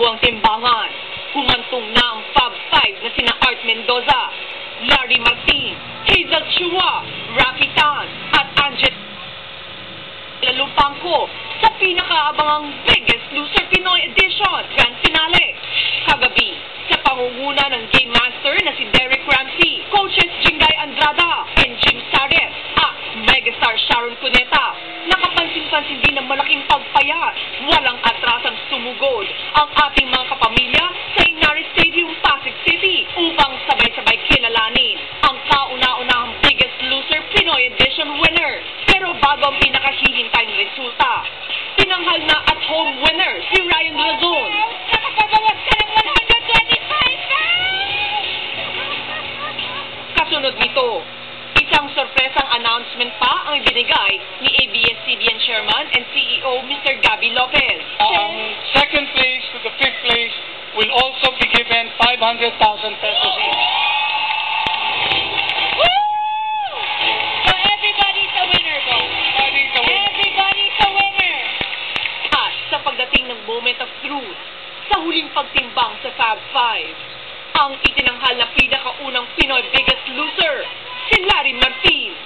kabuang timbangan. Humantong na ang Fab Five na sina Art Mendoza, Larry Martin, Hazel Chua, Rafi Tan, at Anjet Lalupangko sa pinakaabangang Biggest Loser Pinoy Edition Grand Finale. Kagabi, sa pangunguna ng Game Master na si Derek Ramsey, coaches Jingay Andrada, and Jim Sares, at megastar Sharon Cuneta, nakapansin-pansin din ng malaking pagpayat. Walang sumugod ang ating mga kapamilya sa Inari Stadium, Pasig City upang sabay-sabay kilalanin ang kauna-unahang Biggest Loser Pinoy Edition winner. Pero bago ang pinakahihintay na resulta, tinanghal na at home winner si Ryan Lazon. Nakapagawas ka ng 125 Kasunod nito, isang sorpresang announcement will also be given 500,000 pesos each. So everybody's a winner, boss. Everybody's a winner. Everybody's a winner. At sa pagdating ng moment of truth, sa huling pagtimbang sa Fab Five, ang itinanghal na pinakaunang Pinoy Biggest Loser, si Larry Martin.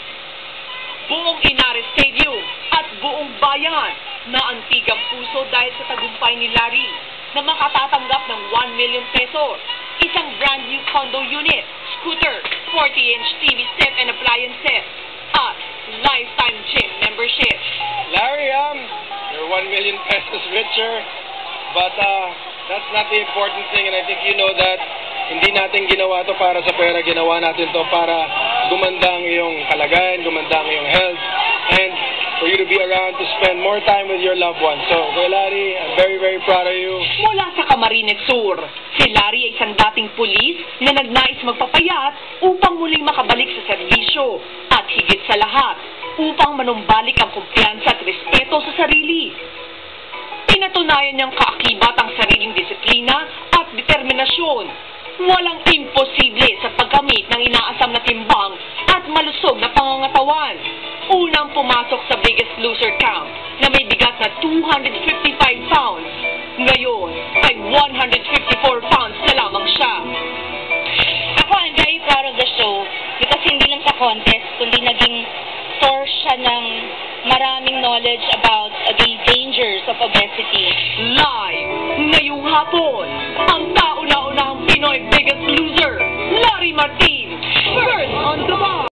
Buong Inares Stadium at buong bayan na antigang puso dahil sa tagumpay ni Larry na makatatanggap ng 1 million pesos, isang brand new condo unit, scooter, 40-inch TV set and appliances, at lifetime gym membership. Larry, um, you're one million pesos richer, but uh, that's not the important thing, and I think you know that hindi natin ginawa to para sa pera, ginawa natin to para gumanda ang iyong kalagayan, gumanda ang iyong health, and for you to be around to spend more time with your loved ones. So, Kuya Larry, very, very proud of you. Mula sa Camarines Sur, si Larry ay isang dating pulis na nagnais magpapayat upang muling makabalik sa serbisyo at higit sa lahat, upang manumbalik ang kumpiyansa at respeto sa sarili. Pinatunayan niyang kaakibat ang sariling disiplina at determinasyon. Walang imposible sa paggamit ng inaasam na timbang at malusog na pangangatawan. Unang pumasok sa Biggest Loser Camp na may bigat na 255 pounds. Ngayon ay 154 pounds na lamang siya. Ako, I'm very proud of the show because hindi lang sa contest, kundi naging source siya ng maraming knowledge about the dangers of obesity. Live ngayong hapon, ang